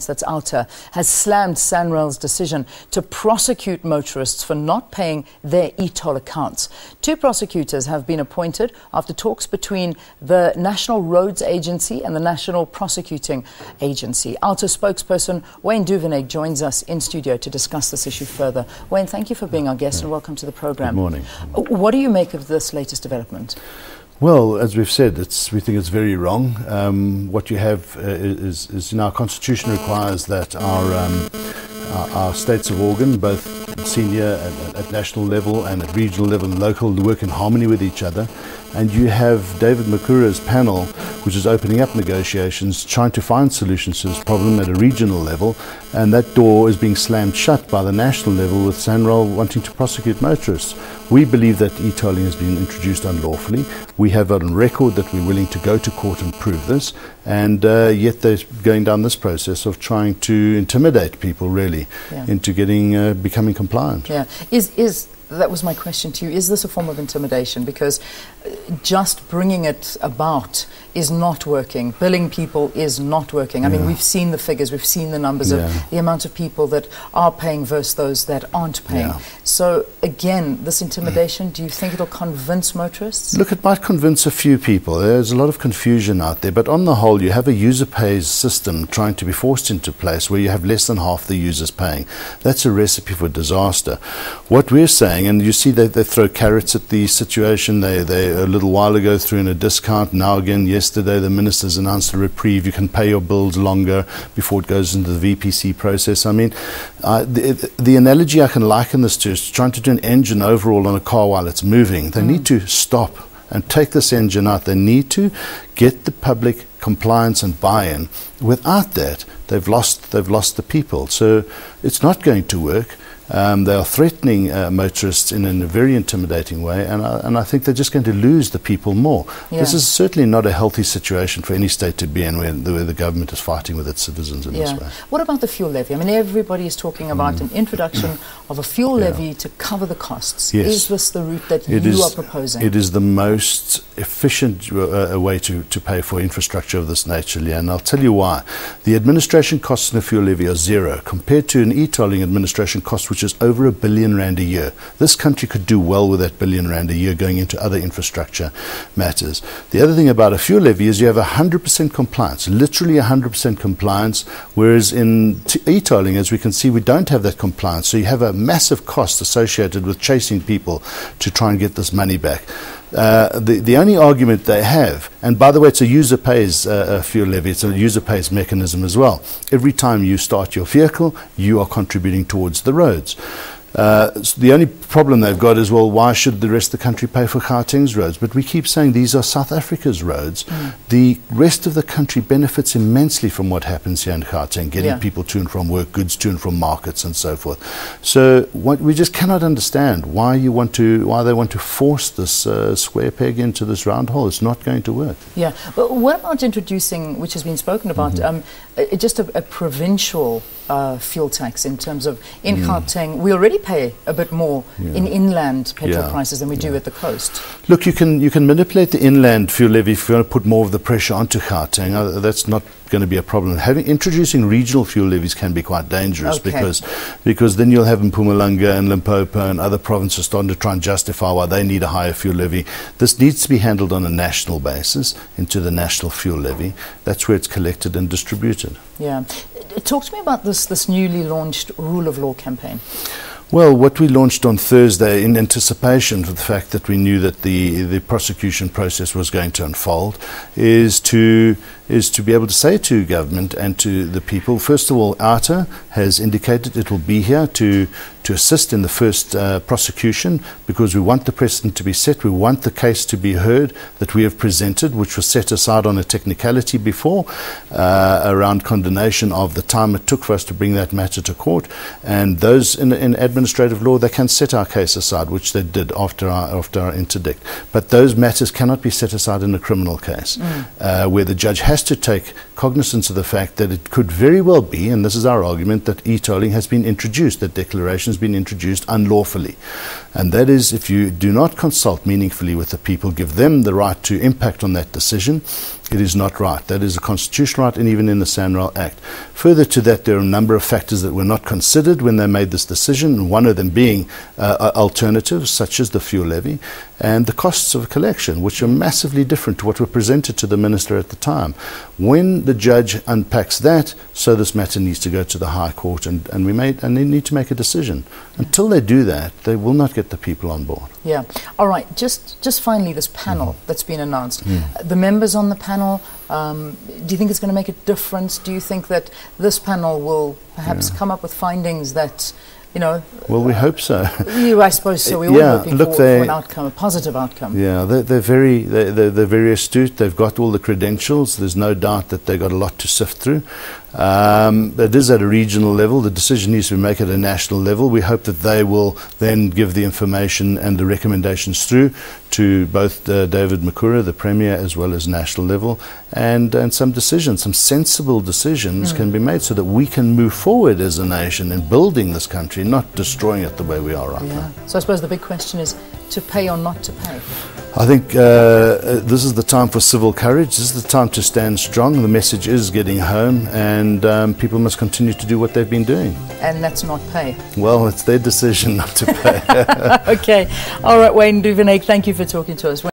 that's OUTA, has slammed SANRAL's decision to prosecute motorists for not paying their e-toll accounts. Two prosecutors have been appointed after talks between the National Roads Agency and the National Prosecuting Agency. OUTA spokesperson Wayne Duvenage joins us in studio to discuss this issue further. Wayne, thank you for being our guest and welcome to the program. Good morning. What do you make of this latest development? Well, as we've said, we think it's very wrong. Um, what you have uh, is, is, in our constitution requires that our, um, our, our, states of organ, both senior at, at, national level and at regional level and local, work in harmony with each other. And you have David Makhura's panel, which is opening up negotiations, trying to find solutions to this problem at a regional level. And that door is being slammed shut by the national level with SANRAL wanting to prosecute motorists. We believe that e-tolling has been introduced unlawfully. We have on record that we're willing to go to court and prove this, and uh, yet they're going down this process of trying to intimidate people, really, yeah. into getting uh, becoming compliant. Yeah, is is that was my question to you. Is this a form of intimidation? Because uh, just bringing it about is not working. Billing people is not working. I yeah. mean, we've seen the figures, we've seen the numbers yeah. of the amount of people that are paying versus those that aren't paying. Yeah. So, again, this intimidation, do you think it'll convince motorists? Look, it might convince a few people. There's a lot of confusion out there, but on the whole, you have a user pays system trying to be forced into place where you have less than half the users paying. That's a recipe for disaster. What we're saying and you see they, they throw carrots at the situation. They, they a little while ago threw in a discount. Now again, yesterday the ministers announced a reprieve. You can pay your bills longer before it goes into the VPC process. I mean, uh, the, the analogy I can liken this to is trying to do an engine overhaul on a car while it's moving. They mm. need to stop and take this engine out. They need to get the public compliance and buy-in. Without that, they've lost they've lost the people. So it's not going to work. Um, they are threatening uh, motorists in, in, a very intimidating way, and I, and I think they're just going to lose the people more. Yeah. This is certainly not a healthy situation for any state to be in where the, where the government is fighting with its citizens in yeah. this way. What about the fuel levy? I mean, everybody is talking about mm. an introduction of a fuel yeah. levy to cover the costs. Yes. Is this the route that it you is, are proposing? It is the most efficient uh, way to, to pay for infrastructure of this nature, Leah, and I'll tell you why. The administration costs in a fuel levy are zero compared to an e-tolling administration cost, which is over a billion rand a year. This country could do well with that billion rand a year going into other infrastructure matters. The other thing about a fuel levy is you have 100% compliance, literally 100% compliance, whereas in e-tolling, as we can see, we don't have that compliance. So you have a massive cost associated with chasing people to try and get this money back. Uh, the, the only argument they have, and by the way, it's a user pays uh, fuel levy, it's a user pays mechanism as well. Every time you start your vehicle, you are contributing towards the roads. Uh, so the only problem they've got is, well, why should the rest of the country pay for Gauteng's roads? But we keep saying these are South Africa's roads. Mm. The rest of the country benefits immensely from what happens here in Gauteng, getting yeah. people to and from work, goods to and from markets, and so forth. So what, we just cannot understand why you want to, why they want to force this uh, square peg into this round hole. It's not going to work. Yeah, but what about introducing, which has been spoken about, mm-hmm. um, uh, just a, a provincial uh, fuel tax in terms of in mm. Gauteng, we already pay a bit more yeah. in inland petrol yeah. prices than we yeah. do at the coast. Look, you can you can manipulate the inland fuel levy if you want to put more of the pressure onto Gauteng. Uh, that's not going to be a problem. Having introducing regional fuel levies can be quite dangerous okay. because because then you'll have in Mpumalanga and Limpopo and other provinces starting to try and justify why they need a higher fuel levy. This needs to be handled on a national basis into the national fuel levy. That's where it's collected and distributed. Yeah. Talk to me about this this newly launched rule of law campaign. Well, what we launched on Thursday in anticipation of the fact that we knew that the, the prosecution process was going to unfold is to is to be able to say to government and to the people, first of all, OUTA has indicated it will be here to, to assist in the first uh, prosecution because we want the precedent to be set. We want the case to be heard that we have presented, which was set aside on a technicality before uh, around condemnation of the time it took for us to bring that matter to court. And those in, in administrative law, they can set our case aside, which they did after our, after our interdict. But those matters cannot be set aside in a criminal case mm. uh, where the judge has to take cognizance of the fact that it could very well be, and this is our argument, that e-tolling has been introduced, that declaration has been introduced unlawfully. And that is, if you do not consult meaningfully with the people, give them the right to impact on that decision, It is not right. That is a constitutional right and even in the SANRAL Act. Further to that, there are a number of factors that were not considered when they made this decision, one of them being uh, alternatives such as the fuel levy and the costs of collection, which are massively different to what were presented to the minister at the time. When the judge unpacks that, so this matter needs to go to the High Court and, and we made, and they need to make a decision. Until they do that, they will not get the people on board. Yeah. All right. Just just finally, this panel mm-hmm. that's been announced. Mm. The members on the panel. Um, do you think it's going to make a difference? Do you think that this panel will perhaps yeah. come up with findings that you know. Well, we hope so. You, I suppose so. We yeah, hoping look, for, for, an outcome, a positive outcome. Yeah, they're, they're very they're, they're, very astute. They've got all the credentials. There's no doubt that they've got a lot to sift through. Um, it is at a regional level. The decision needs to be made at a national level. We hope that they will then give the information and the recommendations through to both uh, David Makhura, the Premier, as well as national level, and, and some decisions, some sensible decisions mm. can be made so that we can move forward as a nation in building this country, not destroying it the way we are right yeah. now. So I suppose the big question is to pay or not to pay? I think uh, uh, this is the time for civil courage. This is the time to stand strong. The message is getting home, and um, people must continue to do what they've been doing. And that's not pay. Well, it's their decision not to pay. okay. All right, Wayne Duvenage, thank you for talking to us.